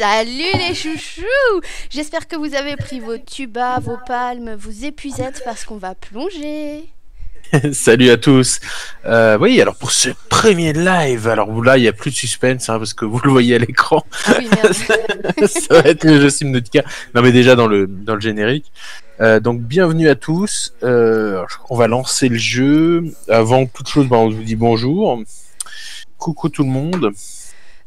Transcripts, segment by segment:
Salut les chouchous J'espère que vous avez pris vos tubas, vos palmes, vos épuisettes parce qu'on va plonger. Salut à tous. Euh, oui, alors pour ce premier live, alors là il n'y a plus de suspense hein, parce que vous le voyez à l'écran. Ah oui, ça va être le jeu Simnautica. Non mais déjà dans le dans le générique. Euh, donc bienvenue à tous. Euh, on va lancer le jeu. Avant toute chose, ben, on vous dit bonjour. Coucou tout le monde.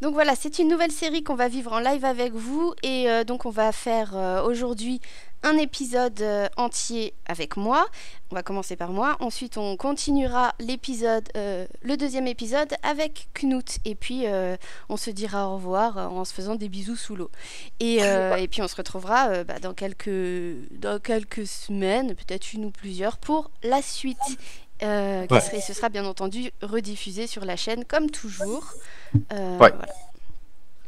Donc voilà, c'est une nouvelle série qu'on va vivre en live avec vous et euh, donc on va faire euh, aujourd'hui un épisode euh, entier avec moi. On va commencer par moi, ensuite on continuera l'épisode, le deuxième épisode avec Knut et puis on se dira au revoir en se faisant des bisous sous l'eau. Et, et puis on se retrouvera bah, dans quelques dans quelques semaines, peut-être une ou plusieurs, pour la suite. Euh, Ouais. serait- ce sera bien entendu rediffusé sur la chaîne comme toujours. Euh, Ouais. voilà.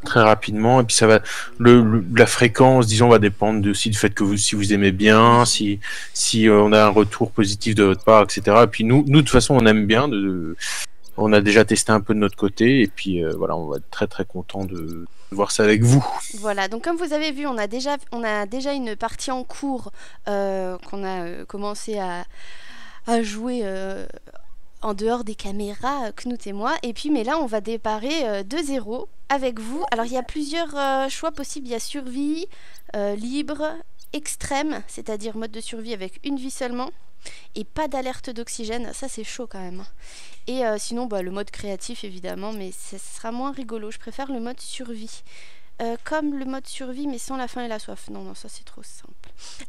Très rapidement et puis ça va le, le- la fréquence disons va dépendre aussi du fait que vous si vous aimez bien si si euh, on a un retour positif de votre part etc et puis nous nous de toute façon on aime bien de on a déjà testé un peu de notre côté et puis euh, voilà on va être très très content de, voir ça avec vous Voilà, donc comme vous avez vu, on a déjà, on a déjà une partie en cours euh, qu'on a commencé à, à jouer euh, en dehors des caméras, euh, Knut et moi. Et puis, mais là, on va déparer euh, de zéro avec vous. Alors, il y a plusieurs choix possibles. Il y a survie, libre, extrême, c'est-à-dire mode de survie avec une vie seulement. Et pas d'alerte d'oxygène, ça c'est chaud quand même. Et euh, sinon, bah, le mode créatif évidemment, mais ce sera moins rigolo. Je préfère le mode survie. Comme le mode survie mais sans la faim et la soif. Non, non, ça c'est trop simple.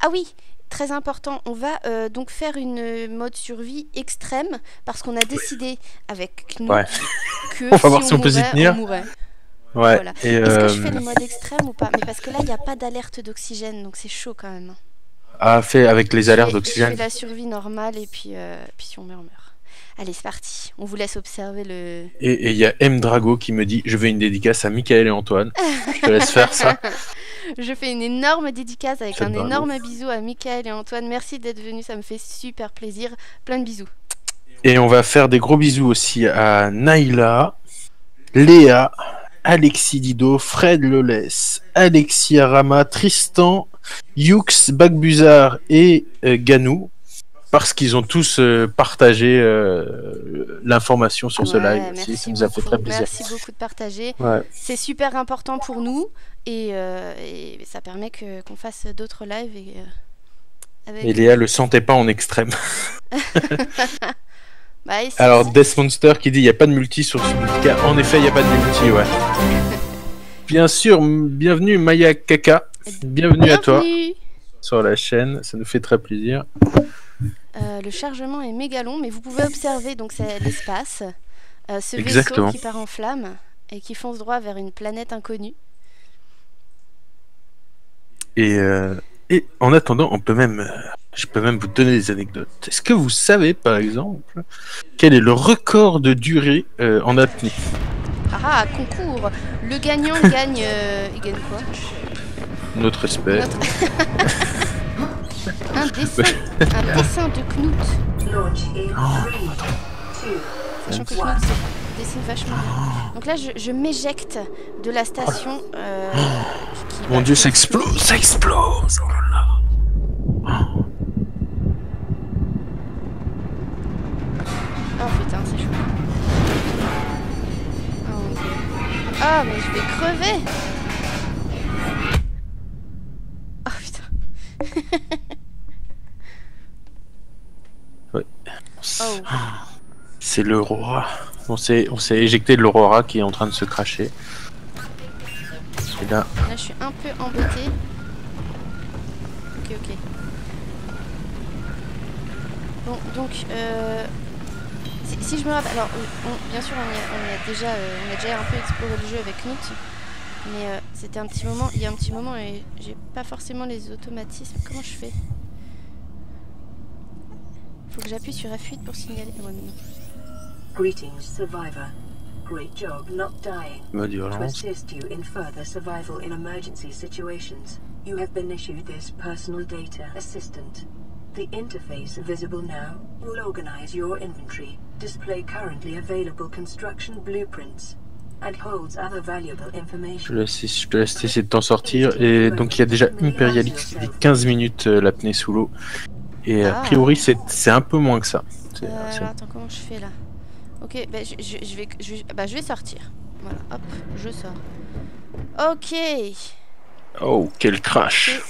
Ah oui, très important, on va euh, donc faire une euh, mode survie extrême parce qu'on a décidé avec Knut Ouais. que On va voir si on peut s'y mourait, tenir. on mourrait. ouais Voilà. et Est-ce que je euh, fais le mode extrême ou pas? Mais parce que là, il n'y a pas d'alerte d'oxygène, donc c'est chaud quand même. a fait avec les alertes d'oxygène la survie normale et puis, euh, puis si on meurt, on meurt. Allez, c'est parti. On vous laisse observer le... et il y a M Drago qui me dit je veux une dédicace à Michael et Antoine je te laisse faire ça Je fais une énorme dédicace avec un énorme bisou à Michael et Antoine. Merci d'être venus, ça me fait super plaisir. Plein de bisous. Et on va faire des gros bisous aussi à Naïla, Léa, Alexis Dido, Fred Lolès, Alexis Arama, Tristan, Yux, Bagbuzar et euh, Ganou, parce qu'ils ont tous euh, partagé euh, l'information sur ce live aussi. Ça nous a fait très plaisir. Merci beaucoup de partager. Ouais. C'est super important pour nous et, euh, et ça permet que qu'on fasse d'autres lives. Et, avec... Et Léa le sentait pas en extrême. Bah, Alors Death Monster qui dit il n'y a pas de multi sur Subnautica. En effet, il n'y a pas de multi, ouais. Bien sûr, bienvenue Maya Kaka. Bienvenue à toi sur la chaîne, ça nous fait très plaisir. Euh, le chargement est méga long, mais vous pouvez observer donc l'espace, euh, ce Exactement. vaisseau qui part en flamme et qui fonce droit vers une planète inconnue. Et, euh, et en attendant, on peut même, je peux même vous donner des anecdotes. Est-ce que vous savez, par exemple, quel est le record de durée en apnée? Ah, ah, concours Le gagnant gagne. il gagne quoi? Notre respect. Notre- Un dessin Un dessin de Knut Oh, Sachant que Knut c'est- dessine vachement bien. Donc là, je, je m'éjecte de la station. euh, qui- qui Mon dieu, ça explose, ça explose oh là là. Oh putain, c'est chaud. Oh mon dieu. Ah, mais je vais crever Oh putain. Oh. C'est l'Aurora. On s'est, on s'est éjecté de l'Aurora qui est en train de se cracher. Et là, Là, je suis un peu embêtée. Ok, ok. Bon, donc, euh, si, si je me rappelle, alors, on- bien sûr, on, y a, on y a déjà, euh, on a déjà un peu exploré le jeu avec Knut, mais euh, c'était un petit moment, il y a un petit moment et j'ai pas forcément les automatismes. Comment je fais? Faut que j'appuie sur F8 pour signaler. Ouais, mais non. Greetings, survivor. Great job not dying. To assist you in further survival in emergency situations, you have been issued this personal data assistant. The interface visible now will organize your inventory, display currently available construction blueprints, and holds other valuable Je information. te laisse, je te laisse essayer de t'en sortir. Et donc il y a déjà Imperialix qui dit 15 minutes euh, l'apnée sous l'eau. Et a Ah. priori c'est un peu moins que ça. Euh, alors, attends, comment je fais là? Ok, bah, je, je- je vais, je, bah, je vais sortir. Voilà, hop, je sors. Ok. Oh, quel crash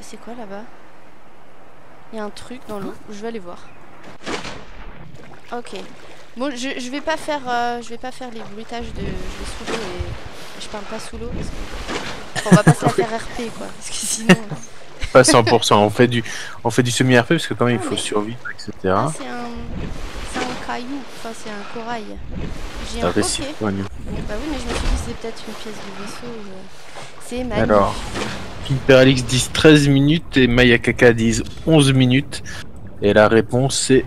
C'est quoi là-bas? Il y a un truc dans l'eau. Je vais aller voir. Ok. Bon, je, je vais pas faire, euh, je vais pas faire les bruitages de, je vais sous l'eau et je parle pas sous l'eau parce que on va pas se la faire RP quoi, parce que sinon. Pas 100%. on fait du, on fait du semi-RP parce que quand même il Ah, faut survivre, etc. Ah, c'est un, c'est un caillou, enfin c'est un corail. J'ai Un un. Ok. réciproque. Bon, bah oui, mais je me suis dit c'était peut-être une pièce de vaisseau. euh, C'est magnifique. Alors, Imperialix disent 13 minutes et Mayakaka disent 11 minutes. Et la réponse c'est.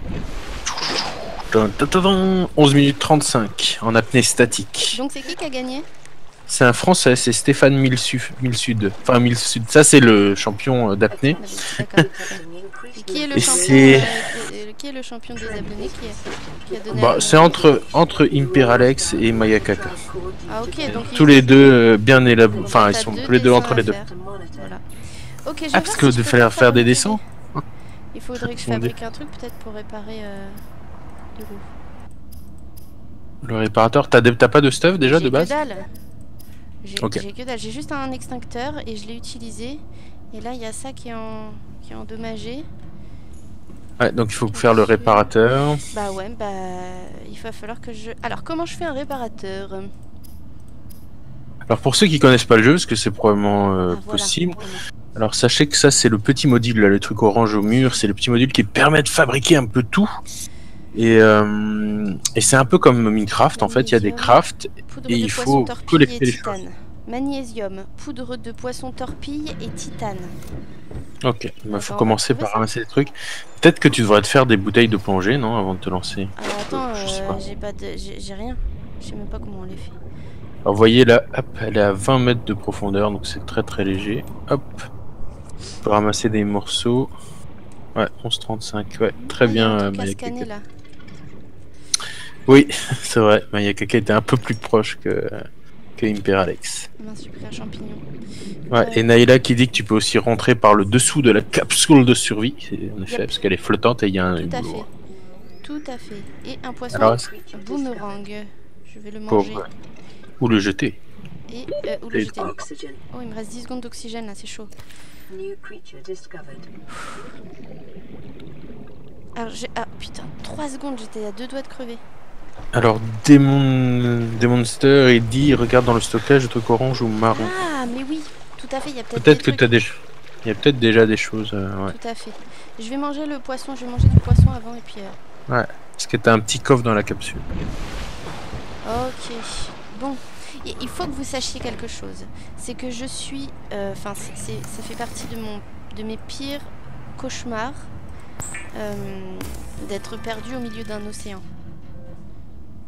Tan, tan, tan, tan, 11 minutes 35 en apnée statique. Donc c'est qui qui a gagné? C'est un français, c'est Stéphane Milsu- Milsud. Enfin, Milsud, ça c'est le champion euh, d'apnée. Qui est le Et champion c'est- Qui est le champion des abonnés qui, a donné Bah, c'est entre, entre Imperialex et Mayakaka. Ah ok, donc Tous les deux euh, bien élaborés. Enfin, ils sont tous les deux entre les deux. Voilà. Ah, parce si que de faire faire des dessins Il faudrait que je fabrique un truc peut-être pour réparer euh. Le réparateur, t'as pas de stuff déjà de que base? dalle. J'ai Ok. j'ai que dalle. J'ai juste un extincteur et je l'ai utilisé. Et là, il y a ça qui est, en... qui est endommagé. Ouais, donc il faut faire le réparateur. Bah ouais, bah il va falloir que je... Alors, comment je fais un réparateur? Alors pour ceux qui connaissent pas le jeu, parce que c'est probablement euh, Ah, voilà. possible, alors sachez que ça c'est le petit module là, le truc orange au mur, c'est le petit module qui permet de fabriquer un peu tout. Et, euh, et c'est un peu comme Minecraft en fait, il y a des crafts. Poudre Et de il poisson faut torpille collecter et les titane. Magnésium, poudre de poisson torpille et titane. Ok, il faut Attends, on commencer par ramasser des trucs. Peut-être que tu devrais te faire des bouteilles de plongée, non, avant de te lancer. Alors attends, je sais euh, pas. j'ai pas de... J'ai rien. Je sais même pas comment on les fait. Alors vous voyez là, hop, elle est à 20 mètres de profondeur, donc c'est très très léger. Hop, on peut ramasser des morceaux. Ouais, 11,35, ouais, très bien. euh, scanner là. Oui, c'est vrai. Mayakaka était un peu plus proche que, un champignon. Ouais, Euh, et Naïla qui dit que tu peux aussi rentrer par le dessous de la capsule de survie. C'est- En effet, Yep. parce qu'elle est flottante et il y a un Tout à fait. Tout à fait. Et un poisson Alors, boomerang. Je vais le manger. pauvre. Ou le jeter. Et euh, où le Et- jeter Oxygen. Oh, il me reste 10 secondes d'oxygène là, c'est chaud. New creature discovered. Alors j'ai. Ah putain, 3 secondes, j'étais à deux doigts de crever. Alors, Demon... Demonster, il dit regarde dans le stockage, le truc orange ou marron. Ah, mais oui, tout à fait, il y a peut-être que trucs. t'as des. Il y a peut-être déjà des choses. euh, ouais. Tout à fait. Je vais manger le poisson, je vais manger du poisson avant et puis. euh, Parce que t'as un petit coffre dans la capsule. Ok. Bon, il faut que vous sachiez quelque chose. C'est que je suis. euh, Enfin, c'est- ça fait partie de, mon, de mes pires cauchemars euh, d'être perdu au milieu d'un océan.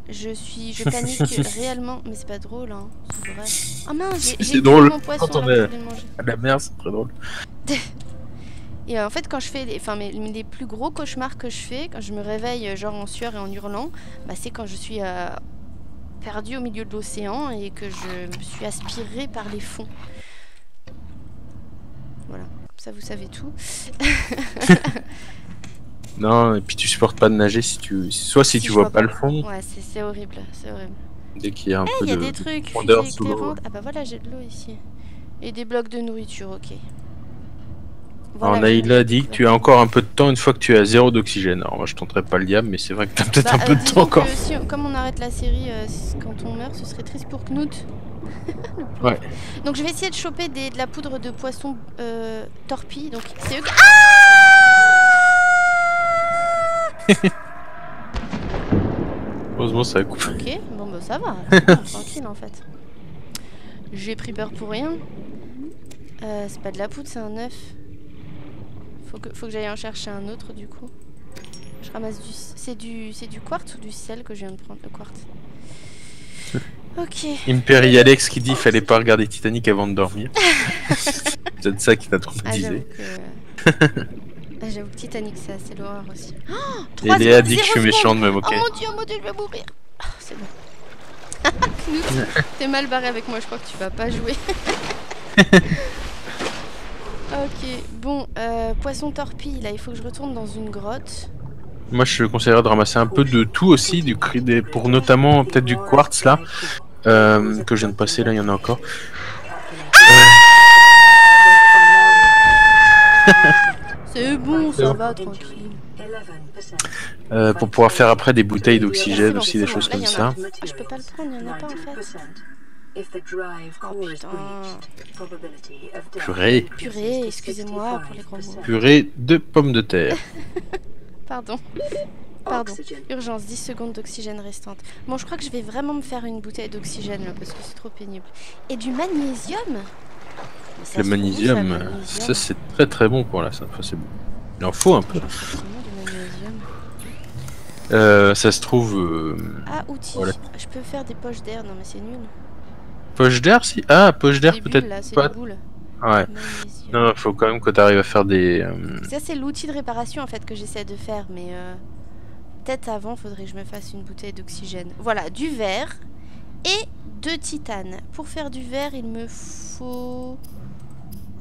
Je suis. Je panique réellement. Mais c'est pas drôle, hein. C'est vrai. Oh mince, j'ai- drôle mon poisson quand on est-. Ah, la merde, c'est très drôle. Et euh, en fait, quand je fais les, enfin, mes- les plus gros cauchemars que je fais, quand je me réveille euh, genre en sueur et en hurlant, bah, c'est quand je suis euh, perdue au milieu de l'océan et que je me suis aspirée par les fonds. Voilà, Comme ça vous savez tout. Non, et puis tu supportes pas de nager si tu. Soit si, Si tu vois vois pas pas. le fond, Ouais, c'est horrible, c'est horrible. dès qu'il y a un Eh, peu y a de. des de trucs, profondeur fusée sous l'eau. Ah bah voilà, j'ai de l'eau ici. Et des blocs de nourriture, ok. Alors Voilà, Naïla j'ai dit que tu as encore un peu de temps une fois que tu as zéro d'oxygène. Alors moi je tenterai pas le diable, mais c'est vrai que t'as peut-être Bah, un peu euh, de disons temps encore. si- comme on arrête la série euh, quand on meurt, ce serait triste pour Knut. Ouais. Donc je vais essayer de choper des- de la poudre de poisson euh, torpille. Donc c'est eux qui... Heureusement ça a coupé. Ok, bon bah ça va, tranquille en fait. J'ai pris peur pour rien. Euh, c'est pas de la poudre, c'est un œuf. Faut que, faut que j'aille en chercher un autre du coup. Je ramasse du... C'est du, du quartz ou du sel que je viens de prendre? Le quartz. Ok. Imperialex qui dit qu'il fallait pas regarder Titanic avant de dormir. c'est peut-être ça qui t'a Ah, traumatisé. que... ah, j'avoue que Titanic, c'est c'est l'horreur aussi. Oh, Et Léa dit que je suis seconde. méchant de me moquer. Oh mon dieu, oh mon dieu, je vais mourir. Ah, c'est bon. Knut, t'es mal barré avec moi, je crois que tu vas pas jouer. ok, bon, euh, poisson torpille, là, il faut que je retourne dans une grotte. Moi, je conseillerais de ramasser un peu de tout aussi, du cri des- pour notamment peut-être du quartz là, euh, que je viens de passer. Là, il y en a encore. C'est bon, ça va, tranquille. 11%. Euh, pour pouvoir faire après des bouteilles d'oxygène bon, aussi, des bon. choses Là, comme ça. Ah, je peux pas le prendre, il y en a pas en fait. 90%. If the drive core is putain. breached, probability of death Purée. Purée, excusez-moi pour les gros mots. 65%. Purée de pommes de terre. Pardon. Pardon. Urgence, 10 secondes d'oxygène restante. Bon, je crois que je vais vraiment me faire une bouteille d'oxygène là parce que c'est trop pénible. Et du magnésium? Ça Le ça, magnésium, euh, magnésium ça c'est très très bon pour la ça. Enfin, c'est bon. Il en faut un peu. Euh, ça se trouve. euh, Ah, outils. Voilà. Je peux faire des poches d'air. Non, mais c'est nul. Poche d'air si? Ah, poche d'air peut-être pas. Ouais. Non, faut quand même que tu arrives à faire des. euh, Ça, c'est l'outil de réparation en fait que j'essaie de faire, mais peut-être avant, faudrait que je me fasse une bouteille d'oxygène. Voilà, du verre et de titane. Pour faire du verre, il me faut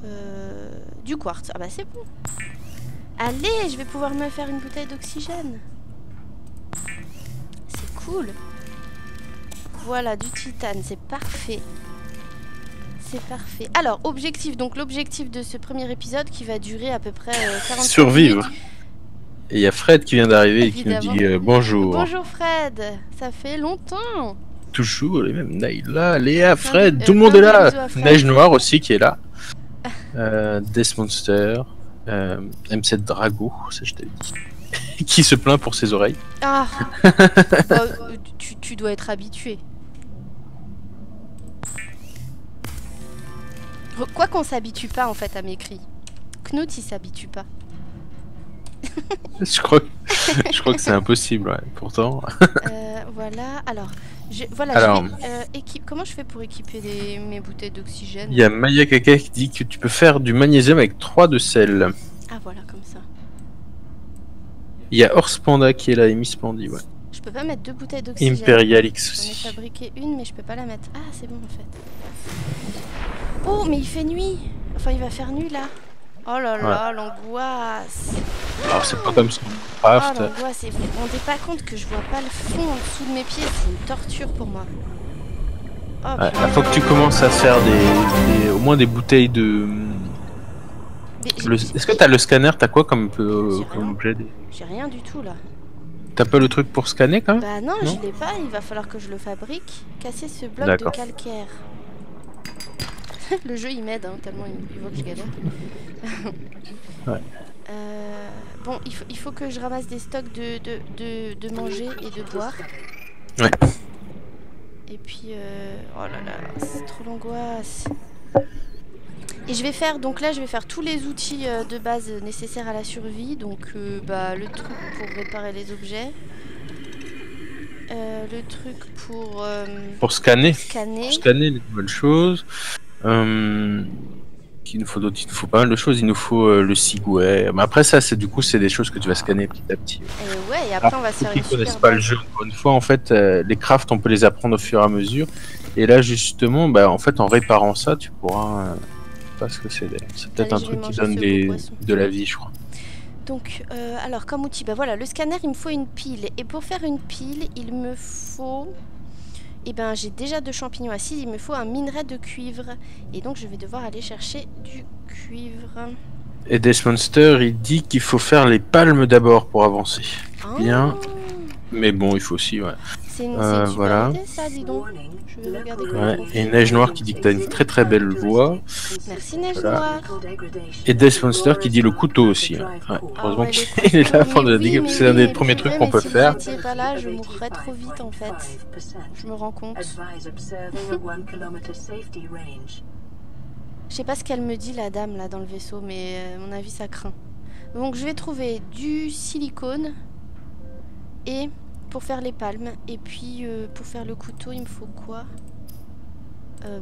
euh, du quartz. Ah bah c'est bon. Allez, je vais pouvoir me faire une bouteille d'oxygène. C'est cool. Voilà, du titane, c'est parfait. C'est parfait. Alors, objectif. Donc, l'objectif de ce premier épisode qui va durer à peu près euh, 45 Survivre. minutes. Et il y a Fred qui vient d'arriver et qui nous dit euh, bonjour. Bonjour Fred, ça fait longtemps. Toujours les mêmes. Naïla, Léa, Fred, euh, tout le monde est là. Neige Noire aussi qui est là. Euh, Death Monster. euh, M7 Drago, ça je t'ai dit. qui se plaint pour ses oreilles. Ah, Bah, euh, tu, tu dois être habitué. Quoi qu'on s'habitue pas en fait à mes cris. Knut il s'habitue pas. Je crois, que- je crois que c'est impossible, ouais. pourtant. Euh, voilà, alors, voilà, Alors. je vais, euh, équipe, comment je fais pour équiper les- mes bouteilles d'oxygène? Il y a Maya Kaka qui dit que tu peux faire du magnésium avec 3 de sel. Ah voilà, comme ça. Il y a Horse Panda qui est là et Miss Pandy, ouais. Je peux pas mettre deux bouteilles d'oxygène. Imperial X J'en ai aussi. fabriqué une, mais je peux pas la mettre. Ah, c'est bon en fait. Oh, mais il fait nuit. Enfin, il va faire nuit là. Oh là là, l'angoisse. Alors c'est pas comme ça. Oh Craft. Et vous vous rendez pas compte que je vois pas le fond en dessous de mes pieds. C'est une torture pour moi. Oh, Ouais, putain. il faut que tu commences à faire des, des- au moins des bouteilles de. Le- Est-ce que t'as le scanner? T'as quoi comme, rien. objet J'ai rien du tout là. T'as pas le truc pour scanner quand même? Bah non, Non? je l'ai pas. Il va falloir que je le fabrique. Casser ce bloc de calcaire. le jeu il m'aide hein, tellement il, il voit que je galère. Ouais. Euh, bon, il faut, il faut que je ramasse des stocks de, de, de, de manger et de boire. Ouais. Et puis, euh, oh là là, c'est trop l'angoisse. Et je vais faire, donc là, je vais faire tous les outils euh, de base nécessaires à la survie. Donc, euh, bah, le truc pour réparer les objets. Le truc pour Pour scanner. scanner. Pour scanner les nouvelles choses. Euh, qu'il nous faut d'autres Il nous faut pas mal de choses. Il nous faut euh, le Sigway. Mais après, ça, c'est du coup, c'est des choses que tu vas scanner petit à petit. Et ouais, et après, on va se Pour faire ceux une qui connaissent pas le jeu, encore une fois, en fait, euh, les crafts, on peut les apprendre au fur et à mesure. Et là, justement, bah, en fait, en réparant ça, tu pourras. euh, parce que c'est c'est peut-être un truc qui donne des, de la vie, je crois. Donc, euh, alors, comme outil, bah voilà, le scanner, il me faut une pile. Et pour faire une pile, il me faut... Eh ben, j'ai déjà deux champignons acides, il me faut un minerai de cuivre. Et donc, je vais devoir aller chercher du cuivre. Et Death Monster, il dit qu'il faut faire les palmes d'abord pour avancer. Bien. Mais bon, il faut aussi, ouais. C'est une, Euh, c'est une super voilà. idée, ça, dis donc. Warning. Je vais regarder Ouais, et Neige Noire qui dit que t'as une très très belle voix. Merci, Neige Voilà. Noire. Et Death Monster qui dit le couteau aussi. hein. Ouais, Ah heureusement ouais, qu'il est là pour nous dire que c'est un des premiers trucs qu'on peut si faire. pas là, je mourrais trop vite, en fait. Je me rends compte. Advise observing a 1 km safety range. Je sais pas ce qu'elle me dit la dame là dans le vaisseau, mais euh, à mon avis ça craint. Donc je vais trouver du silicone et pour faire les palmes et puis euh, pour faire le couteau il me faut quoi? Euh,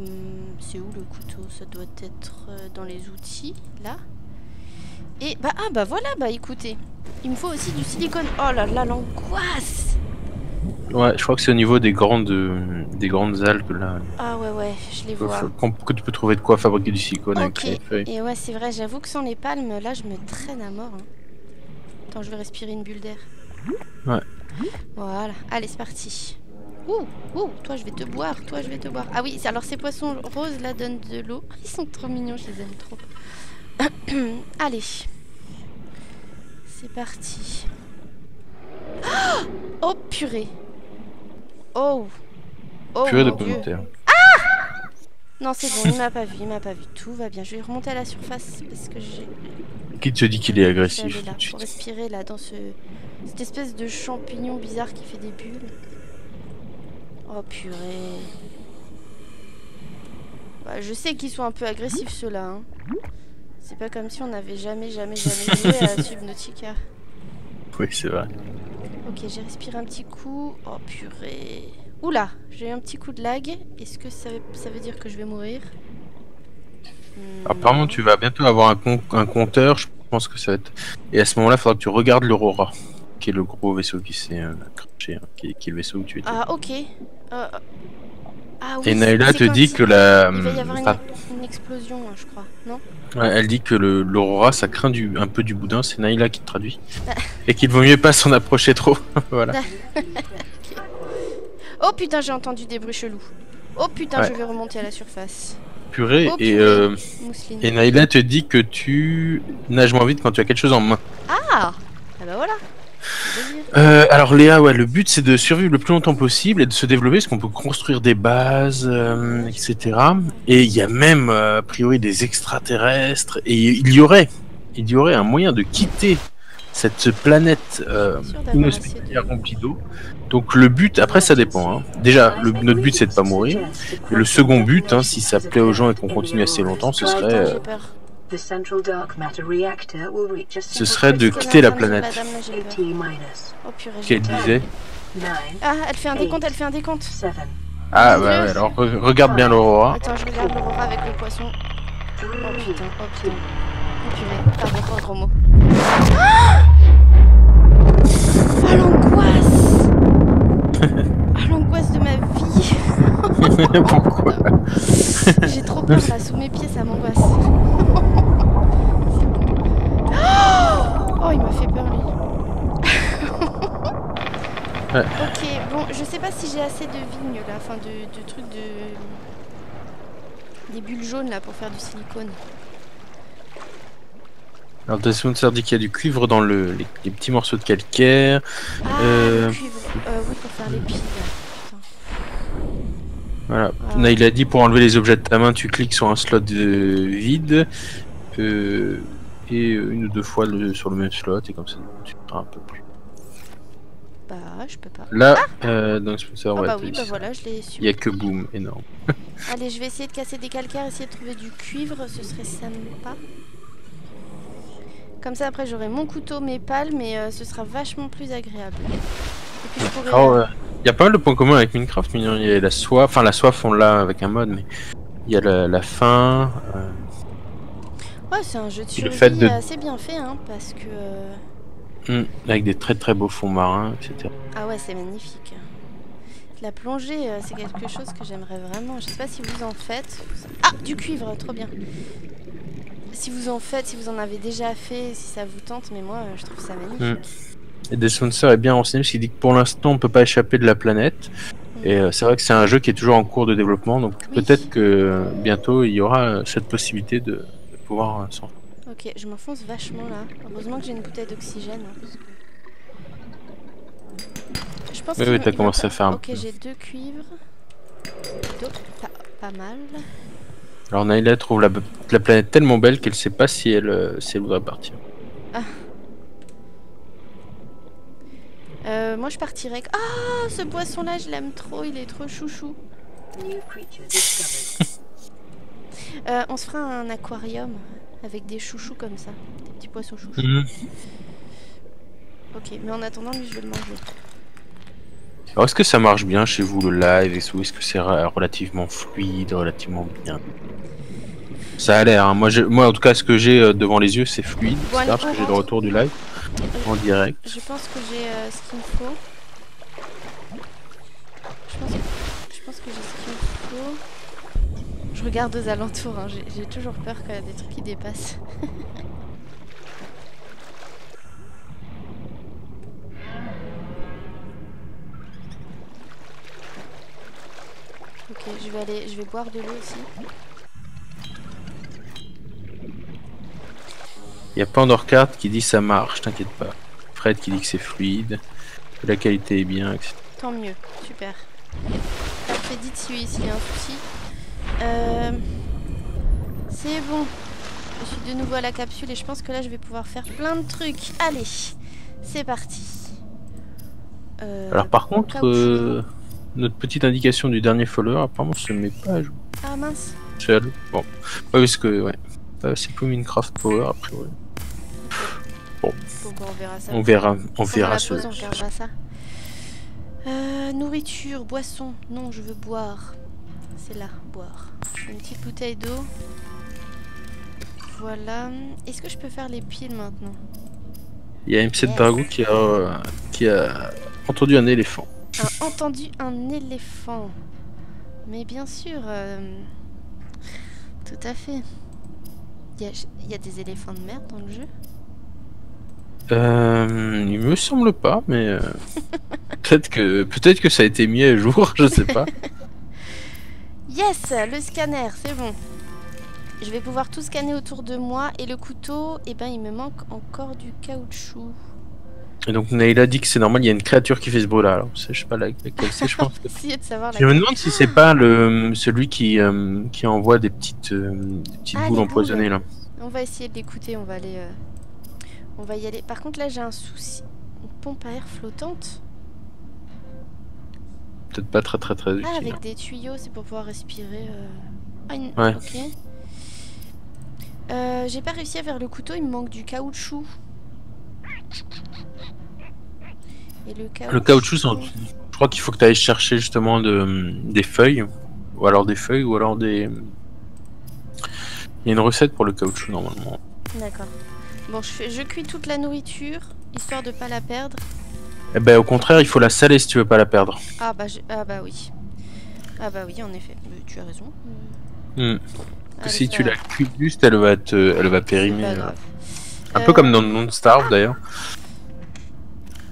C'est où le couteau? Ça doit être euh, dans les outils là. Et bah ah bah voilà bah écoutez, il me faut aussi du silicone. Oh là là l'angoisse Ouais, je crois que c'est au niveau des grandes, euh, des grandes algues là. Ah ouais, ouais, je les vois. Que tu peux trouver de quoi fabriquer du silicone avec Ok. les feuilles. Et ouais, c'est vrai, j'avoue que sans les palmes, là, je me traîne à mort. hein. Attends, je vais respirer une bulle d'air. Ouais. Voilà, allez, c'est parti. Ouh, ouh, toi, je vais te boire, toi, je vais te boire. Ah oui, alors ces poissons roses, là, donnent de l'eau. Ils sont trop mignons, je les aime trop. allez. C'est parti. Oh, purée. Oh. Oh, Purée de pommes de terre. Non, c'est bon, il m'a pas vu, il m'a pas vu. Tout va bien. Je vais remonter à la surface parce que j'ai. Qui te dit qu'il est agressif là pour respirer là dans ce cette espèce de champignon bizarre qui fait des bulles. Oh purée. Bah, je sais qu'ils sont un peu agressifs ceux-là. hein. C'est pas comme si on n'avait jamais, jamais, jamais joué à Subnautica. Oui, c'est vrai. Ok, j'ai respiré un petit coup. Oh purée. Oula, j'ai eu un petit coup de lag. Est-ce que ça veut, ça veut dire que je vais mourir Hmm, Apparemment, tu vas bientôt avoir un, compteur. Je pense que ça va être. Et à ce moment-là, il faudra que tu regardes l'Aurora, qui est le gros vaisseau qui s'est euh, craché, hein, qui, est, qui est le vaisseau où tu étais. Ah ok. Euh, Ah oui, Et Naïla c'est te dit que la. Il va y avoir une, enfin, une explosion, hein, je crois, non ouais, elle dit que l'Aurora, ça craint du, un peu du boudin. C'est Naïla qui te traduit. Et qu'il vaut mieux pas s'en approcher trop. voilà. Oh putain, j'ai entendu des bruits chelous. Oh putain, Ouais. je vais remonter à la surface. Purée. Oh, et, euh, et Naïla te dit que tu nages moins vite quand tu as quelque chose en main. Ah Ah bah voilà. Euh, alors Léa, ouais, le but c'est de survivre le plus longtemps possible et de se développer, parce qu'on peut construire des bases, euh, etc. Et il y a même euh, a priori des extraterrestres, et il y aurait, il y aurait un moyen de quitter cette planète euh, inhospitalière remplie d'eau. Donc le but, après ça dépend. hein. Déjà, le- notre but c'est de pas mourir. Et le second but, hein, si ça plaît aux gens et qu'on continue assez longtemps, ce serait, euh, ce serait de quitter la planète. madame, là, j'ai peur. 80 minus Oh qu'elle disait. 9, Ah, elle fait un décompte, elle fait un décompte. 7, Ah bah ouais, alors re- regarde bien l'Aurora. Attends, je regarde l'aurora avec le poisson. Oh 3, putain, oh putain. Oh purée, pardon pour le gros mot. Ah l'angoisse Ah l'angoisse de ma vie Pourquoi J'ai trop peur là, sous mes pieds ça m'angoisse. C'est bon. Oh, il m'a fait peur lui. Ouais. Ok, bon, je sais pas si j'ai assez de vignes là, enfin de, de trucs de. des bulles jaunes là pour faire du silicone. Alors Desmond dit qu'il y a du cuivre dans le, les, les petits morceaux de calcaire. Ah, Euh. le cuivre. Euh, oui, pour faire les piles. Voilà. Ah. Naïla dit pour enlever les objets de ta main, tu cliques sur un slot de vide euh, et euh, une ou deux fois le- sur le même slot et comme ça tu feras un peu plus. Bah, je peux pas. Là, euh, dans le sponsor, Ah ouais, bah oui, bah voilà, je l'ai su. il y a que boom, énorme. Allez, je vais essayer de casser des calcaires, essayer de trouver du cuivre, ce serait sympa. Comme ça, après, j'aurai mon couteau, mes pales, mais euh, ce sera vachement plus agréable. Et puis, je pourrai... Ah. Il y a pas mal de points communs avec Minecraft, mais il y a la soif, enfin la soif on l'a avec un mode, mais il y a la, la faim. euh, Ouais, c'est un jeu de le survie fait de- assez bien fait, hein, parce que... hum, avec des très très beaux fonds marins, etc. Ah ouais, c'est magnifique. La plongée, euh, c'est quelque chose que j'aimerais vraiment. Je sais pas si vous en faites. Ah, du cuivre, trop bien. Si vous en faites, si vous en avez déjà fait, si ça vous tente, mais moi, euh, je trouve ça magnifique. Et Desmonster est bien renseigné parce qu'il dit que pour l'instant on peut pas échapper de la planète. Et euh, c'est vrai que c'est un jeu qui est toujours en cours de développement, donc Oui. peut-être que euh, bientôt il y aura cette possibilité de, de pouvoir s'en Ok, je m'enfonce vachement là. Heureusement que j'ai une bouteille d'oxygène. hein, que- Je pense Oui, oui, t'as commencé à faire un Ok, j'ai deux cuivres. Pas, pas mal. Alors Naïla trouve la, la planète tellement belle qu'elle sait pas si elle, euh, si elle voudrait partir. Euh, moi, je partirais. Ah, ce poisson-là, je l'aime trop. Il est trop chouchou. Euh, on se fera un aquarium avec des chouchous comme ça. Des petits poissons chouchous. Mhm. Ok, mais en attendant, lui, je vais le manger. Alors est-ce que ça marche bien chez vous le live et tout Est-ce que c'est relativement fluide, relativement bien? Ça a l'air. hein. Moi, je- moi, en tout cas, ce que j'ai euh, devant les yeux, c'est fluide. Bon, C'est parce que j'ai le retour du live en direct. Je pense que j'ai euh, ce qu'il me faut. que j'ai ce qu'il faut. Je regarde aux alentours, hein. j'ai j'ai toujours peur qu'il y ait des trucs qui dépassent. ok, je vais aller, je vais boire de l'eau aussi. Il y a Pandorcard qui dit ça marche, t'inquiète pas. Fred qui dit que c'est fluide, que la qualité est bien, etc. Tant mieux, super. Après, dites si s'il y a un souci. Euh, C'est bon. Je suis de nouveau à la capsule et je pense que là je vais pouvoir faire plein de trucs. Allez, c'est parti. Euh, Alors par contre, euh, notre petite indication du dernier follower, apparemment se met pas à jour. Ah mince. C'est à l'eau. Bon, ouais, parce que ouais, c'est plus Minecraft Power après. Ouais. Bon, bah, on verra ça. On verra, on verra on regardera ça. Euh, nourriture, boisson. Non, je veux boire. C'est là, boire. Une petite bouteille d'eau. Voilà. Est-ce que je peux faire les piles maintenant? Il y a M7 Yes. Qui a, euh, qui a entendu un éléphant. A entendu un éléphant. Mais bien sûr, euh, tout à fait. Il y, a, il y a des éléphants de merde dans le jeu? Euh, il me semble pas, mais euh, peut-être que peut-être que ça a été mis à jour, je sais pas. Yes, le scanner, c'est bon. Je vais pouvoir tout scanner autour de moi et le couteau, eh ben il me manque encore du caoutchouc. Et donc Naila dit que c'est normal, il y a une créature qui fait ce bruit-là. Alors, c'est- je sais pas la- laquelle c'est, je pense. que- Essayez de savoir Je me demande si c'est pas le celui qui euh, qui envoie des petites euh, des petites Ah, boules les empoisonnées là. On va essayer de l'écouter, on va aller. euh, On va y aller. Par contre là j'ai un souci. Une pompe à air flottante Peut-être pas très très très utile. Ah avec des tuyaux, c'est pour pouvoir respirer. euh. Ah, une- Ouais. Ok. Euh, j'ai pas réussi à faire le couteau, il me manque du caoutchouc. Et le caoutchouc. Le je crois qu'il faut que tu ailles chercher justement de, des feuilles, ou alors des feuilles, ou alors des. Il y a une recette pour le caoutchouc normalement. D'accord. Bon, je, fais, je cuis toute la nourriture, histoire de pas la perdre. Eh ben au contraire, il faut la saler si tu veux pas la perdre. Ah bah, je- ah bah oui. Ah bah oui, en effet. Mais tu as raison. Hmm. Allez, si ça tu la cuis juste, elle va te, elle va périmer. euh. Un Euh, peu comme dans Non Starve d'ailleurs.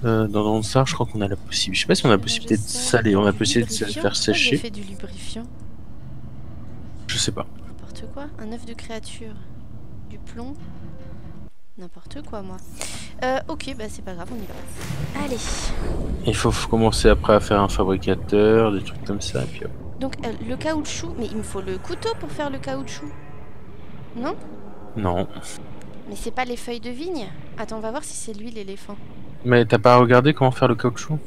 Euh, dans Starve, je crois qu'on a la possibilité. Je sais pas si on a la possibilité de saler, on a la possibilité de se faire sécher. fait du lubrifiant. Je sais pas. N'importe quoi. Un œuf de créature. Du plomb. N'importe quoi, moi. Euh, ok, bah c'est pas grave, on y va. Allez. Il faut commencer après à faire un fabricateur, des trucs comme ça. et puis hop. Donc, euh, le caoutchouc. Mais il me faut le couteau pour faire le caoutchouc. Non? Non. Mais c'est pas les feuilles de vigne Attends, on va voir si c'est lui l'éléphant. Mais t'as pas regardé comment faire le caoutchouc?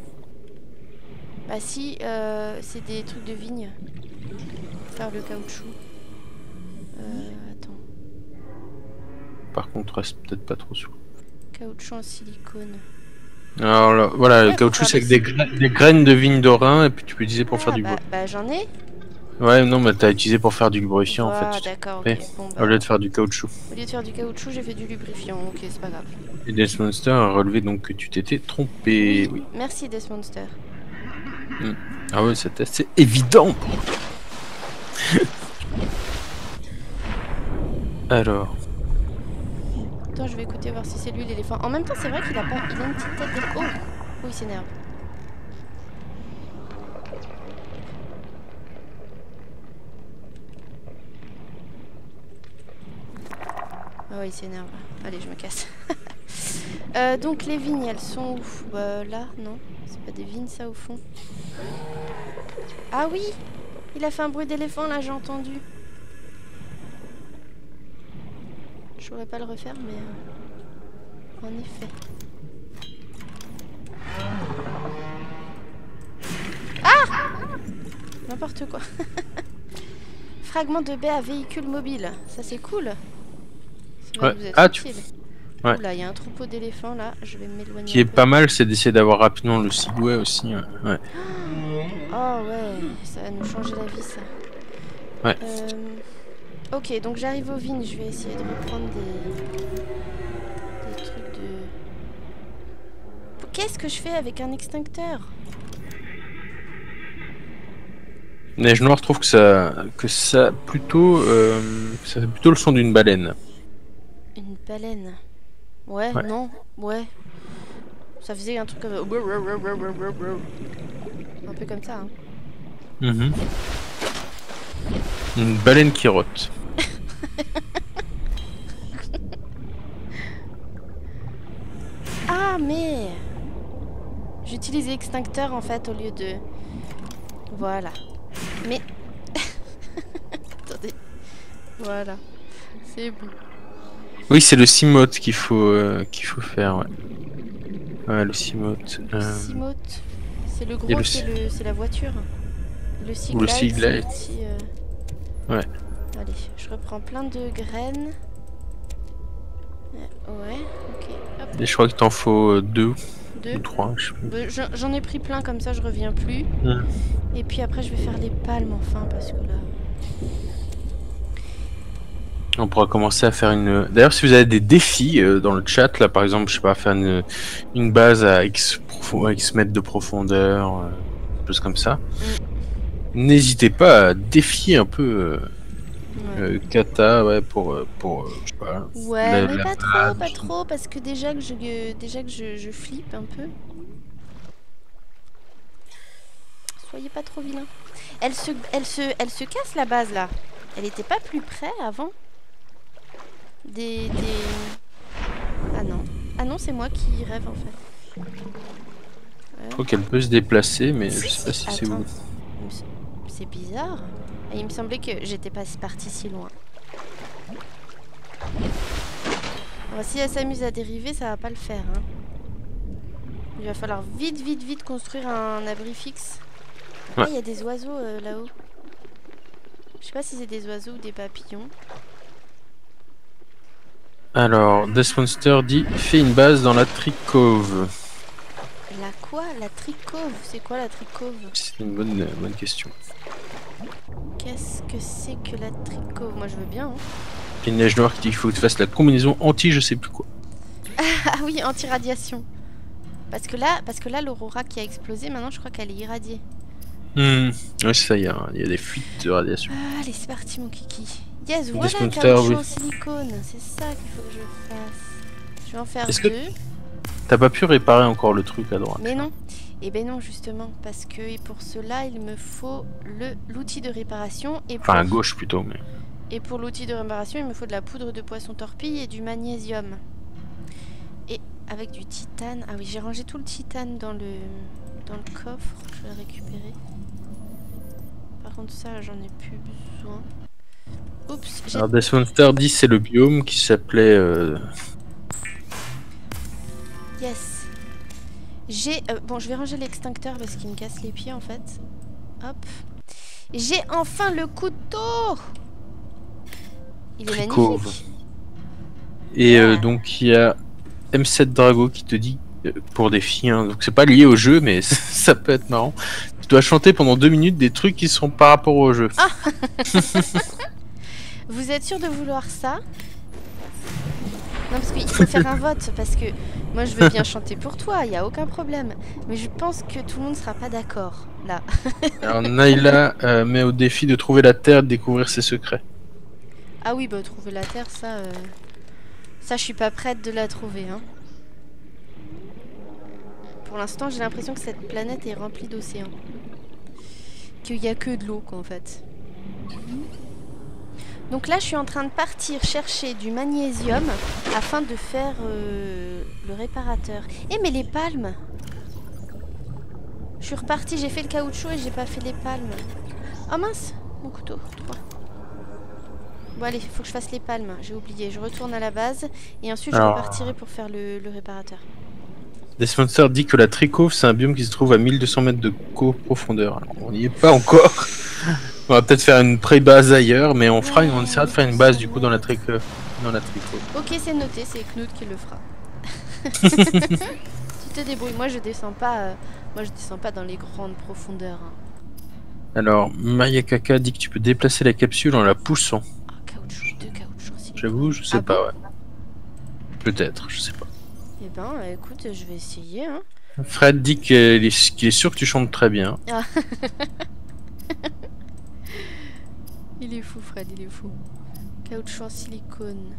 Bah si, euh, c'est des trucs de vigne. Faire le caoutchouc. Euh, attends. Par contre, reste peut-être pas trop sous. Caoutchouc en silicone. Alors là, voilà, le caoutchouc c'est avec des, gra- des graines de vigne d'orin et puis tu peux utiliser pour Ah, faire du bah, bois. bah j'en ai. Ouais, non, mais t'as utilisé pour faire du lubrifiant en Ah, fait. d'accord, ok. Ouais. Bon, bah, Au lieu de faire du caoutchouc. au lieu de faire du caoutchouc, j'ai fait du lubrifiant. Ok, c'est pas grave. Et Death Monster a relevé donc que tu t'étais trompé. Oui. Merci Death Monster. Ah ouais, c'était assez évident. Alors, Attends, je vais écouter voir si c'est lui l'éléphant. En même temps, c'est vrai qu'il a pas, il a une petite tête de. Oh, oh, il s'énerve. Ah ouais, il s'énerve. Allez, je me casse. Euh, donc les vignes, elles sont où? Bah, Là, non. C'est pas des vignes, ça, au fond. Ah oui Il a fait un bruit d'éléphant, là, j'ai entendu. Je pas le refaire, mais... euh, En effet. Ah N'importe quoi. Fragment de baie à véhicule mobile. Ça, c'est cool. Ouais. Ah, tu-. Ouais. Oula, il y a un troupeau d'éléphants, là. Je vais m'éloigner. qui est peu. pas mal, c'est d'essayer d'avoir rapidement le Segway aussi. ouais. Ouais. Oh ouais, ça va nous changer la vie ça. Ouais. Euh, Ok, donc j'arrive aux vignes, je vais essayer de reprendre des, des trucs de... Qu'est-ce que je fais avec un extincteur? Neige Noire trouve que ça, que ça plutôt, euh, ça fait plutôt le son d'une baleine. Baleine. Ouais, Ouais. non, ouais. Ça faisait un truc comme. Un peu comme ça. Hein. Mhm. Une baleine qui rote. Ah, mais. J'utilise l'extincteur en fait au lieu de. Voilà. Mais. Attendez. Voilà. C'est bon. Oui, c'est le Simote qu'il faut, euh, qu'il faut faire. Ouais, ouais le Simote. euh, Simote. C'est le gros, le c'est le- la voiture. Le Ou Seaglide. le petit, euh, Ouais. Allez, je reprends plein de graines. Euh, Ouais, ok. Hop, Et je crois qu'il t'en faut deux deux. ou trois. Je. Bah, J'en ai pris plein comme ça, je reviens plus. Hmm. Et puis après, je vais faire les palmes enfin parce que là. On pourra commencer à faire une. D'ailleurs, si vous avez des défis euh, dans le chat, là par exemple, je sais pas, faire une, une base à X, profo- à X mètres de profondeur, euh, des choses comme ça, n'hésitez pas à défier un peu euh, Ouais, euh, Kata, ouais, pour, pour je sais pas. Ouais, la- mais la pas trop, pas trop, parce que déjà que je, déjà que je, je flippe un peu. Soyez pas trop vilain. Elle se, elle se, elle se casse la base là. Elle était pas plus près avant. Des, des. Ah non, ah non, c'est moi qui rêve en fait. Je crois qu'elle peut se déplacer, mais je sais pas si, c'est où. C'est bizarre. Et il me semblait que j'étais pas partie si loin. Si elle s'amuse à dériver, ça va pas le faire. hein. Il va falloir vite, vite, vite construire un abri fixe. Ah, Ouais. il y a des oiseaux euh, là-haut. Je sais pas si c'est des oiseaux ou des papillons. Alors, Death Monster dit fais une base dans la Tricove. La quoi La tricove? C'est quoi la tricove? C'est une bonne, euh, bonne question. Qu'est-ce que c'est que la tricove? Moi je veux bien. hein. Il y a une neige noire qui dit qu'il faut que tu fasses la combinaison anti je sais plus quoi. Ah oui, anti-radiation. Parce que là, parce que là, l'aurora qui a explosé, maintenant je crois qu'elle est irradiée. Hmm. Ouais, c'est ça, il y, a il y a des fuites de radiation. Ah, allez, c'est parti, mon kiki. Yes, voilà un sponsors, caoutchouc oui. en silicone. C'est ça qu'il faut que je fasse. Je vais en faire que- deux. T'as pas pu réparer encore le truc à droite? Mais non. Et ben non, justement, parce que pour cela, il me faut le l'outil de réparation et pour, Enfin, à gauche plutôt, mais. et pour l'outil de réparation, il me faut de la poudre de poisson torpille et du magnésium. Et avec du titane. Ah oui, j'ai rangé tout le titane dans le dans le coffre. Je vais le récupérer. Par contre, ça, j'en ai plus besoin. Oups, j'ai Alors, Death Monster dit c'est le biome qui s'appelait. euh, Yes. J'ai. euh, bon, je vais ranger l'extincteur parce qu'il me casse les pieds en fait. Hop. J'ai enfin le couteau Il est Tricove. magnifique. Et euh, Ouais. donc, il y a M7 Drago qui te dit euh, pour des filles, hein, donc c'est pas lié au jeu, mais ça peut être marrant. Tu dois chanter pendant deux minutes des trucs qui sont par rapport au jeu. Ah. Vous êtes sûr de vouloir ça? Non, parce qu'il faut faire un vote. Parce que moi, je veux bien chanter pour toi, il n'y a aucun problème. Mais je pense que tout le monde sera pas d'accord là. Alors, Naila euh, met au défi de trouver la Terre et de découvrir ses secrets. Ah oui, bah trouver la Terre, ça. euh, Ça, je suis pas prête de la trouver. Hein. Pour l'instant, j'ai l'impression que cette planète est remplie d'océans. Qu'il y a que de l'eau, quoi, en fait. Donc là, je suis en train de partir chercher du magnésium afin de faire euh, le réparateur. Eh, mais les palmes Je suis repartie, j'ai fait le caoutchouc et j'ai pas fait les palmes. Oh mince Mon couteau, 3. Bon allez, faut que je fasse les palmes, j'ai oublié. Je retourne à la base et ensuite je Alors- repartirai pour faire le, le réparateur. Death Monster dit que la Tricove, c'est un biome qui se trouve à 1200 mètres de co-profondeur. Alors, on n'y est pas encore. On va peut-être faire une pré-base ailleurs, mais on fera, on essaiera de faire une base du coup dans la Tricove. Dans la. Ok, c'est noté, c'est Knut qui le fera. tu te débrouilles, moi je descends pas, euh, moi je descends pas dans les grandes profondeurs. hein. Alors, Mayakaka dit que tu peux déplacer la capsule en la poussant. Ah, caoutchouc, deux caoutchoucs aussi. J'avoue, je sais Ah pas, ouais. Peut-être, je sais pas. Eh ben, euh, écoute, je vais essayer. Hein. Fred dit qu'il est, qu'il est sûr que tu chantes très bien. Il est fou, Fred, il est fou. Caoutchouc en silicone.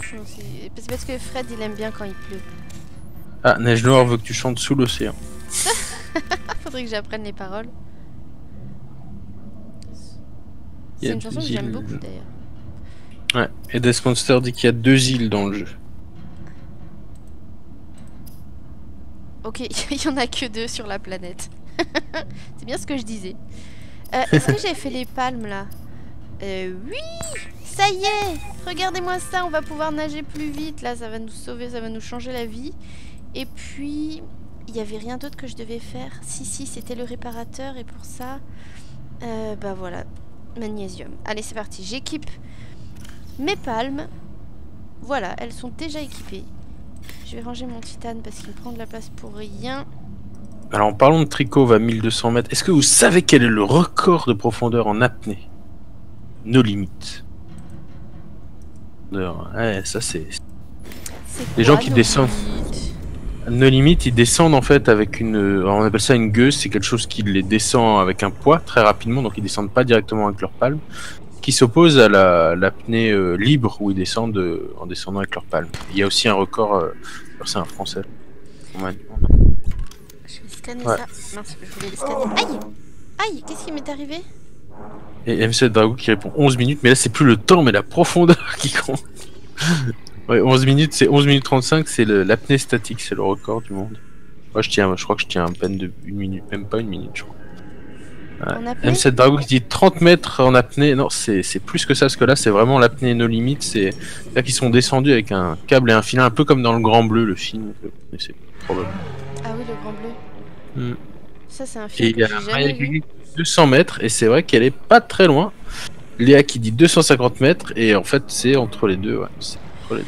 C'est parce que Fred, il aime bien quand il pleut. Ah, Neige Noire veut que tu chantes sous l'océan. Faudrait que j'apprenne les paroles. C'est une chanson que j'aime beaucoup d'ailleurs. Ouais. Et Death Monster dit qu'il y a deux îles dans le jeu. Ok, il y en a que deux sur la planète. C'est bien ce que je disais. Euh, Est-ce que j'ai fait les palmes là Euh, oui Ça y est Regardez-moi ça, on va pouvoir nager plus vite. Là, ça va nous sauver, ça va nous changer la vie. Et puis, il n'y avait rien d'autre que je devais faire. Si, si, c'était le réparateur. Et pour ça, euh, bah voilà, magnésium. Allez, c'est parti. J'équipe mes palmes. Voilà, elles sont déjà équipées. Je vais ranger mon titane parce qu'il prend de la place pour rien. Alors, en parlant de tricot à 1200 mètres, est-ce que vous savez quel est le record de profondeur en apnée? Nos limites. Ouais, ça c'est. Les gens qui descendent. Nos limites, ils descendent en fait avec une. alors, on appelle ça une gueuse, c'est quelque chose qui les descend avec un poids très rapidement, donc ils descendent pas directement avec leurs palmes, qui s'oppose à la- l'apnée euh, libre où ils descendent euh, en descendant avec leurs palmes. Il y a aussi un record, euh, c'est un français. Ouais. Scanner Ouais. ça. Mince, je voulais le scanner. Aïe Aïe, qu'est-ce qui m'est arrivé? Et MC Drago qui répond 11 minutes, mais là c'est plus le temps, mais la profondeur qui compte. ouais, 11 minutes, c'est 11 minutes 35, c'est l'apnée statique, c'est le record du monde. Moi je tiens, je crois que je tiens à peine de une minute, même pas une minute, je crois. En apnée? M7 Drago qui dit 30 mètres en apnée, non, c'est plus que ça, parce que là c'est vraiment l'apnée no limite, c'est là qu'ils sont descendus avec un câble et un filet, un peu comme dans le Grand Bleu, le film probablement. Ah oui, le grand bleu. Hmm. Ça, c'est un Et il y a dit 200 mètres, et c'est vrai qu'elle est pas très loin. Léa qui dit 250 mètres, et en fait c'est entre les deux, ouais. C'est entre les deux.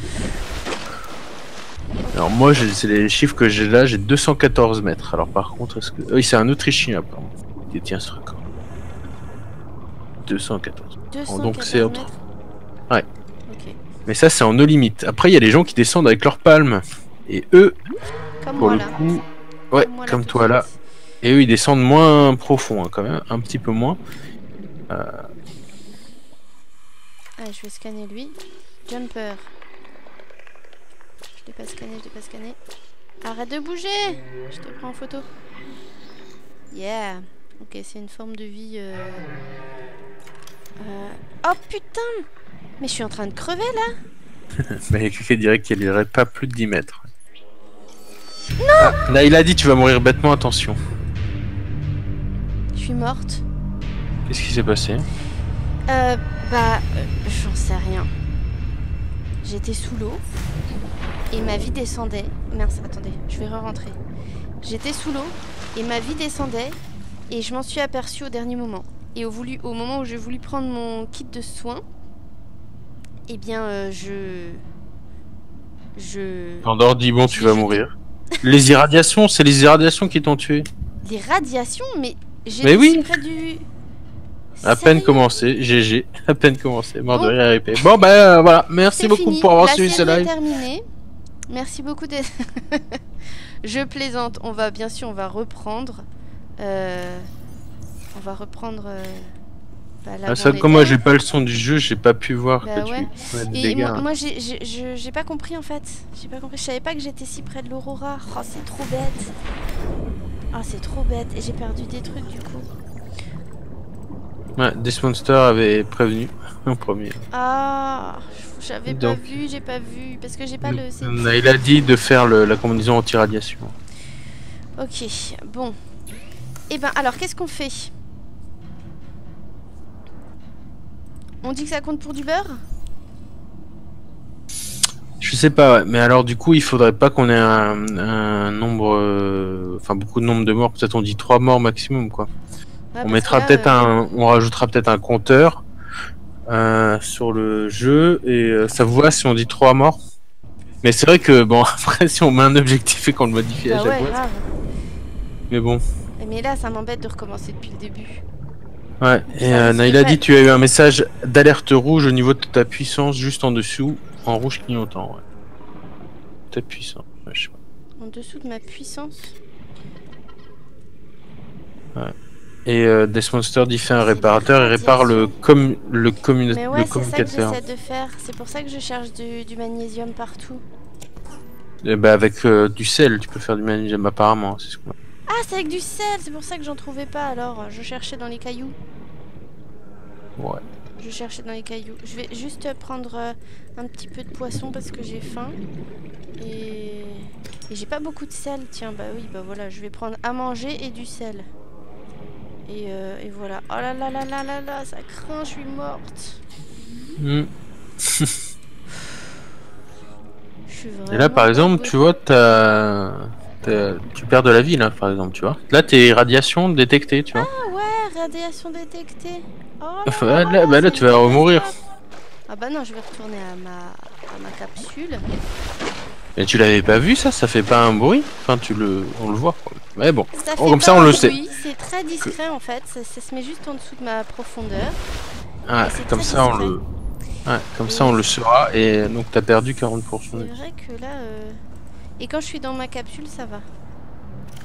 Alors moi, c'est les chiffres que j'ai là, j'ai 214 mètres. Alors par contre, est-ce que... Oui, c'est un Autrichien, apparemment, qui détient ce record. 214. 214 donc c'est entre- Ouais. Mais ça, c'est en eau limite. Après, il y a les gens qui descendent avec leurs palmes. Et eux, Comme pour moi le là. coup, ouais, comme toi là. Et eux, ils descendent moins profond, hein, quand même, un petit peu moins. Ah, je vais scanner lui. Jumper. Je l'ai pas scanné, je l'ai pas scanné. Arrête de bouger Je te prends en photo. Yeah Ok, c'est une forme de vie... euh, euh, Oh putain Mais je suis en train de crever là Mais il y a quelqu'un qui dirait qu'elle irait pas plus de 10 mètres. Non Là, il a dit tu vas mourir bêtement, attention. Je suis morte. Qu'est-ce qui s'est passé Euh, bah, euh, j'en sais rien. J'étais sous l'eau et ma vie descendait. Mince, attendez, je vais re-rentrer. J'étais sous l'eau et ma vie descendait et je m'en suis aperçue au dernier moment. Et au, voulu, au moment où j'ai voulu prendre mon kit de soins, eh bien, euh, je. Je. Pandore dit bon, tu vas mourir. Les irradiations, c'est les irradiations qui t'ont tué. Des radiations, mais Mais oui. près du. À peine Sérieux commencé, GG, à peine commencé, mort de Bon. rire. Bon bah euh, voilà, merci beaucoup fini. pour avoir La suivi ce live. Merci beaucoup de... Je plaisante. On va bien sûr, on va reprendre. euh, On va reprendre. euh, bah, là Ah, comme moi j'ai pas le son du jeu, j'ai pas pu voir Bah que ouais. tu mets des Et dégâts. moi, j'ai- pas compris en fait. J'ai pas compris. Je savais pas que j'étais si près de l'aurora. Oh, c'est trop bête. Ah, c'est trop bête. Et j'ai perdu des trucs du coup. Ouais, Death Monster avait prévenu en premier. Ah, j'avais pas vu, j'ai pas vu. Parce que j'ai pas le. c'est- Euh, Il a dit de faire le- la combinaison anti-radiation. Ok, bon. Et ben alors, qu'est-ce qu'on fait? On dit que ça compte pour du beurre? Je sais pas, ouais. mais alors du coup, il faudrait pas qu'on ait un, un nombre, euh, enfin beaucoup de nombre de morts. Peut-être on dit trois morts maximum, quoi. Ouais, on mettra peut-être euh, un, on rajoutera peut-être un compteur euh, sur le jeu et ça vous va si on dit trois morts? Mais c'est vrai que bon après si on met un objectif et qu'on le modifie à Bah chaque ouais, fois, mais bon. Mais là, ça m'embête de recommencer depuis le début. Ouais. Et euh, pas- dit tu as eu un message d'alerte rouge au niveau de ta puissance juste en dessous, en rouge clignotant. Ouais. Ta puissance. Ouais, je sais pas. En dessous de ma puissance Et euh, Monster dit fait un réparateur et répare le, com le, communi Mais ouais, le c'est ça que j'essaie de faire. C'est pour ça que je cherche du, du magnésium partout. Et bah, avec euh, du sel, tu peux faire du magnésium apparemment. c'est ce qu'on- Ah, c'est avec du sel, c'est pour ça que j'en trouvais pas alors. Je cherchais dans les cailloux. Ouais. Je cherchais dans les cailloux. Je vais juste prendre euh, un petit peu de poisson parce que j'ai faim. Et, et j'ai pas beaucoup de sel. Tiens, bah oui, bah voilà, je vais prendre à manger et du sel. Et, euh, et voilà. Oh là là là là là là, ça craint, je suis morte. Hmm. Je suis Et là, par vraiment exemple, tu vois, t'as... t'as- tu perds de la vie, là, par exemple, tu vois. Là, t'es radiation détectée, tu vois. Ah ouais, radiation détectée. Oh là Enfin, là, là- bah là, tu vas mourir. Ah bah non, je vais retourner à ma, à ma capsule. Mais tu l'avais pas vu, ça? Ça fait pas un bruit? Enfin, tu le... On le voit, quoi. Mais bon. Ça Oh, comme ça, on le sait. C'est très discret en fait, ça, ça se met juste en dessous de ma profondeur. Ouais, c'est comme ça, on le... Ouais, comme ça, on le saura. Et donc, t'as perdu 40% de C'est vrai que là... euh, Et quand je suis dans ma capsule, ça va.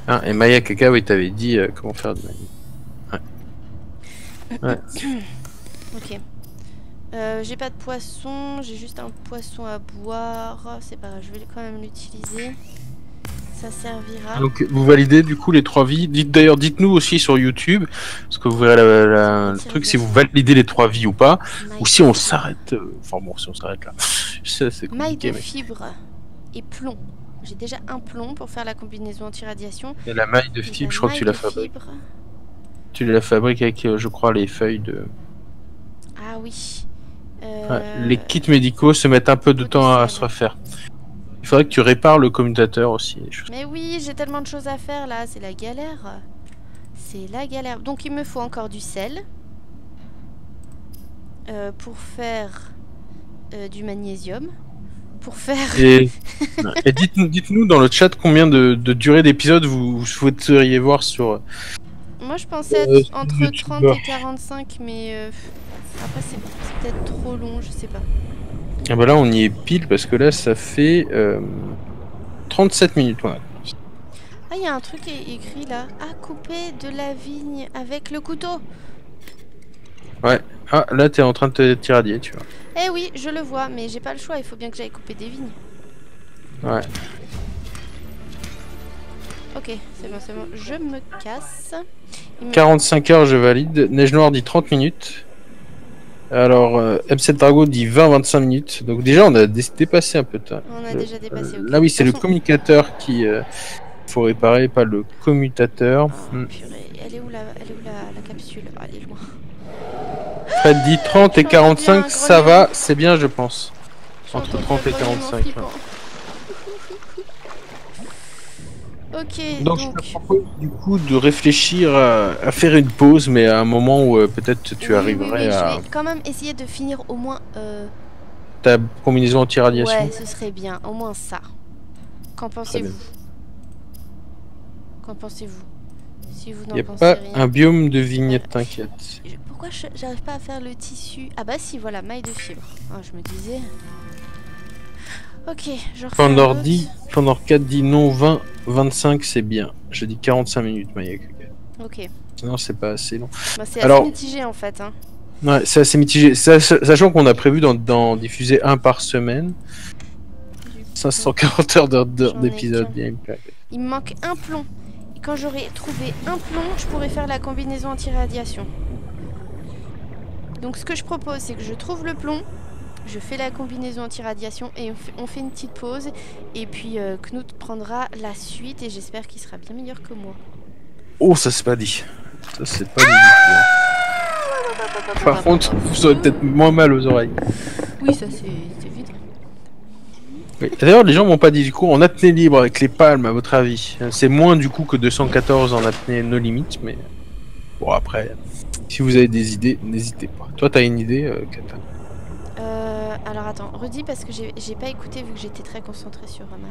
Ah, et Maya Kaka, oui, t'avais dit euh, comment faire de la Ok. Euh, j'ai pas de poisson, j'ai juste un poisson à boire. C'est pas grave, je vais quand même l'utiliser. Ça servira. Donc vous validez du coup les trois vies. Dites d'ailleurs, dites-nous aussi sur YouTube, parce que vous verrez la- la- le truc si vous validez les trois vies ou pas, Maille ou si on de- s'arrête. euh, Enfin bon, si on s'arrête là. Ça c'est Maille compliqué. de Mais... fibre et plomb. J'ai déjà un plomb pour faire la combinaison anti-radiation. Et la maille de fibre, je crois que tu la fabriques. fibre. Tu la fabriques avec, euh, je crois, les feuilles de. Ah oui. Euh, Ouais, Les kits médicaux se mettent un peu de temps à se refaire. Il faudrait que tu répares le commutateur aussi. Mais oui, j'ai tellement de choses à faire là, c'est la galère. C'est la galère. Donc il me faut encore du sel. Euh, pour faire euh, du magnésium. Pour faire... Et, et dites-nous dites-nous dans le chat combien de, de durée d'épisode vous, souhaiteriez voir sur. Moi je pensais Euh, être entre YouTube. 30 et 45, mais euh, après c'est peut-être trop long, je sais pas. Ah bah là on y est pile parce que là ça fait euh, 37 minutes. ouais. Ah, il y a un truc écrit là. À couper de la vigne avec le couteau. Ah là t'es en train de te tiradier tu vois. Eh oui, je le vois, mais j'ai pas le choix, il faut bien que j'aille couper des vignes. Ouais. Ok, c'est bon, c'est bon. Je me casse. Il me- 45 heures je valide. Neige Noire dit 30 minutes. Alors euh, M7 Drago dit 20-25 minutes. Donc déjà on a dé- dépassé un peu de temps. On a déjà dépassé. Euh, ok. Là oui c'est le communicateur qui euh, faut réparer, pas le commutateur. Oh, Hmm. purée, elle est où la, elle est où la, la capsule? Elle est loin. Fred dit 30 et J'entends bien 45, un ça va, c'est bien je pense. Entre J'entends 30 et le grognement 45, flippant. ok, Donc, donc. je te propose du coup de réfléchir à, à faire une pause, mais à un moment où euh, peut-être tu oui, arriverais oui, à Je vais quand même essayer de finir au moins. euh, ta combinaison anti-radiation. Ouais, ce serait bien, au moins ça. Qu'en pensez-vous Qu'en pensez-vous? Si vous n'en pensez pas rien. un biome de vignette, t'inquiète. Je- Pourquoi j'arrive pas à faire le tissu? Ah bah si, voilà, maille de fibre. Ah, je me disais. Ok, je refais Pandore dit, Pandore 4 dit non, 20, 25 c'est bien. Je dis 45 minutes, Maya. Ok, Sinon c'est pas assez long. bah, c'est assez mitigé en fait. Hein. Ouais, c'est assez mitigé. Sach- Sachant qu'on a prévu d'en- diffuser un par semaine. 540 heures d'épisode, bien. Il me manque un plomb. Et quand j'aurai trouvé un plomb, je pourrai faire la combinaison anti-radiation. Donc ce que je propose, c'est que je trouve le plomb, je fais la combinaison anti-radiation et on fait, on fait une petite pause. Et puis euh, Knut prendra la suite et j'espère qu'il sera bien meilleur que moi. Oh, ça c'est pas dit. Ça c'est pas dit. Par contre, vous aurez peut-être moins mal aux oreilles. Oui, ça c'est c'est évident. Oui. D'ailleurs, les gens m'ont pas dit du coup en apnée libre avec les palmes, à votre avis. C'est moins du coup que 214 en apnée no limite, mais bon après, si vous avez des idées, n'hésitez pas. Toi, t'as une idée, euh, Kata Euh, alors attends, redis parce que j'ai pas écouté vu que j'étais très concentrée sur Roman.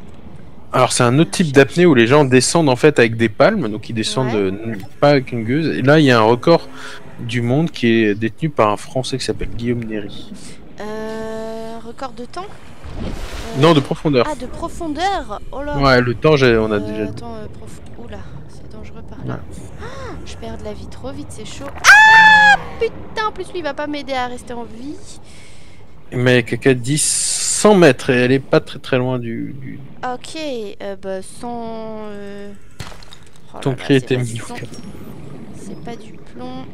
Alors c'est un autre type d'apnée où les gens descendent en fait avec des palmes, donc ils descendent Ouais. euh, pas avec une gueuse. Et là, il y a un record du monde qui est détenu par un Français qui s'appelle Guillaume Néry. Euh, record de temps? Non, de profondeur. Ah, de profondeur? Oh là Ouais, le temps, j'ai- on a Euh, déjà. Attends, euh, prof... Oula, dangereux par là. Ouais. Ah, je perds de la vie trop vite, c'est chaud. Ah Putain, en plus lui il va pas m'aider à rester en vie. Mais quelqu'un dit 100 mètres et elle est pas très très loin du. du... Ok, euh, bah sans... euh, oh Ton cri était mis au. C'est pas du plomb.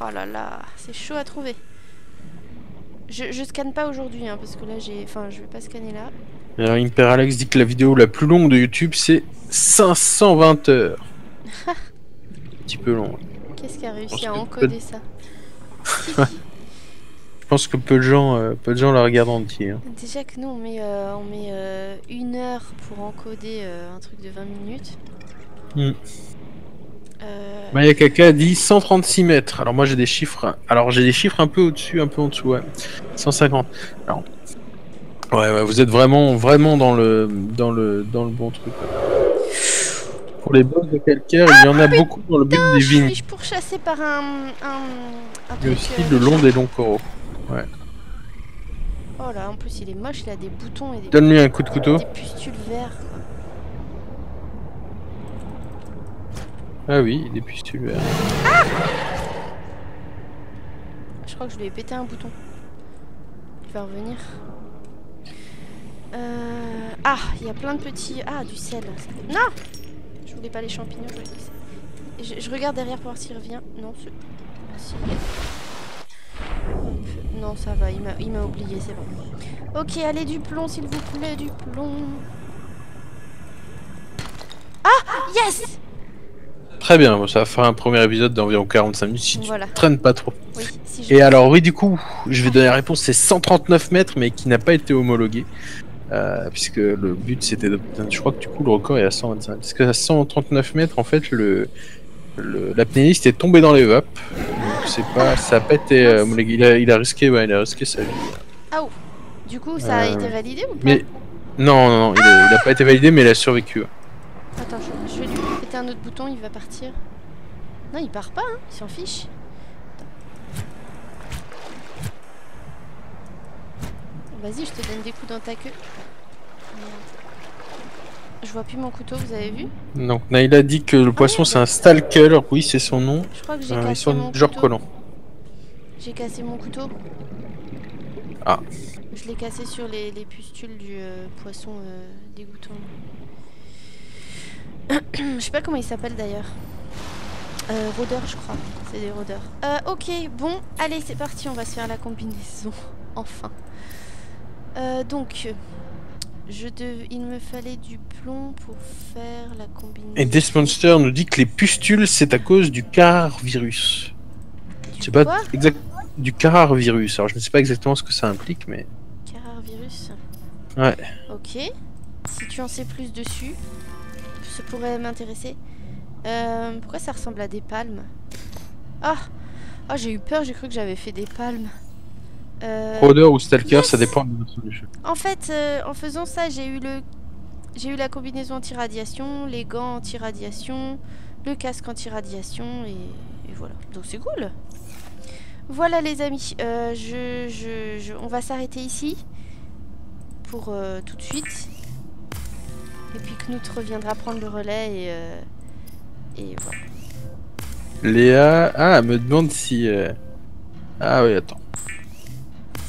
Oh là là, c'est chaud à trouver. Je, je scanne pas aujourd'hui, hein, parce que là j'ai... Enfin, je vais pas scanner là. Alors, Imper Alex dit que la vidéo la plus longue de YouTube c'est 520 heures. Un petit peu long. Qu'est-ce qui a réussi à encoder ça Je pense que peu de gens, euh, peu de gens la regardent entier. hein. Déjà que nous on met, euh, on met euh, une heure pour encoder un truc de 20 minutes. Hmm. Maya Kaka dit 136 mètres. Alors moi j'ai des chiffres. Alors j'ai des chiffres un peu au-dessus, un peu en dessous. Ouais. 150. Alors. Ouais, ouais, vous êtes vraiment, vraiment dans le, dans le, dans le bon truc. ouais. Pour les boss de calcaire, il y en a beaucoup dans le but des je vignes. suis pourchassée par un, un, un truc, aussi euh, le long des longs coraux. Oh là, en plus il est moche, il a des boutons et des, Donne-lui un coup de couteau. des pustules verts. Ah oui, des pustules vertes. Je crois que je lui ai pété un bouton. Il va revenir. Euh... Ah, il y a plein de petits... Ah, du sel. Non Je voulais pas les champignons, je voulais du sel. Je, je regarde derrière pour voir s'il revient. Non. Hop. Non, ça va, il m'a oublié, c'est bon. Ok, allez, du plomb, s'il vous plaît, du plomb. Ah Yes Très bien, ça va faire un premier épisode d'environ 45 minutes si tu Voilà. traînes pas trop. Oui, si je... Et alors oui, du coup, je vais donner la réponse, c'est 139 mètres, mais qui n'a pas été homologué. Euh, puisque le but c'était de... Je crois que du coup le record est à 125. Parce que à 139 mètres, en fait, le, le l'apnéiste est tombé dans les vapes. Donc c'est pas... Ça a pas été euh. Il a, il a risqué, ouais, il a risqué sa vie. Ah, oh. Du coup, ça a Euh, été validé ou pas Mais non, non, non, il a, il a pas été validé, mais il a survécu. Attends, je, je vais lui péter un autre bouton, il va partir. Non, il part pas, hein, il s'en fiche. Vas-y, je te donne des coups dans ta queue. Je vois plus mon couteau, vous avez vu? Donc Naïla dit que le poisson c'est un stalker, oui c'est son nom. Je crois que j'ai Euh, ils cassé sont mon genre couteau. collant. J'ai cassé mon couteau. Ah. Je l'ai cassé sur les, les pustules du euh, poisson euh, dégoûtant. Je sais pas comment il s'appelle d'ailleurs. Euh, rôdeur, je crois. C'est des rôdeurs. Euh, ok, bon, allez, c'est parti, on va se faire la combinaison. enfin. Euh, donc, je dev... il me fallait du plomb pour faire la combinaison. Et Desmonster nous dit que les pustules c'est à cause du car virus. Du Je sais pas exact du car virus. Alors je ne sais pas exactement ce que ça implique, mais Carar virus. Ouais. Ok. Si tu en sais plus dessus, ça pourrait m'intéresser. Euh, pourquoi ça ressemble à des palmes? Ah Ah, j'ai eu peur, j'ai cru que j'avais fait des palmes. Rôdeur ou Stalker, yes ça dépend de du jeu. en fait, euh, en faisant ça, j'ai eu le, j'ai eu la combinaison anti-radiation, les gants anti-radiation, le casque anti-radiation et, et voilà. Donc c'est cool. Voilà les amis, euh, je, je, je- on va s'arrêter ici pour euh, tout de suite. Et puis Knut reviendra prendre le relais et, euh, et voilà. Léa, ah, elle me demande si. Ah oui, attends.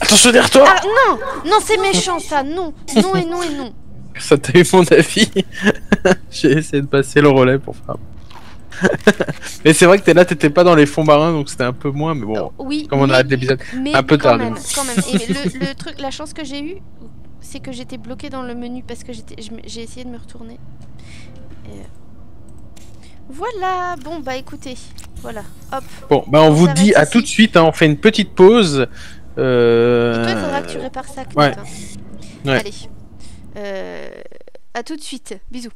Attention derrière toi Ah non Non c'est méchant ça, non Non et non et non Ça t'a eu mon avis. J'ai essayé de passer le relais pour faire. mais c'est vrai que t'es là, t'étais pas dans les fonds marins, donc c'était un peu moins, mais bon. Oui, Comme on mais- arrête l'épisode. Un peu quand tard, même, mais- quand même. Et le, le truc, la chance que j'ai eue, c'est que j'étais bloquée dans le menu parce que j'ai essayé de me retourner. Et, euh, Voilà. Bon bah écoutez, voilà. Hop. Bon, bah on On vous dit à tout de suite, hein, on fait une petite pause. Euh... Et toi, il faudra que tu répares ça. Ouais. hein. Ouais. Allez. Euh, à tout de suite. Bisous.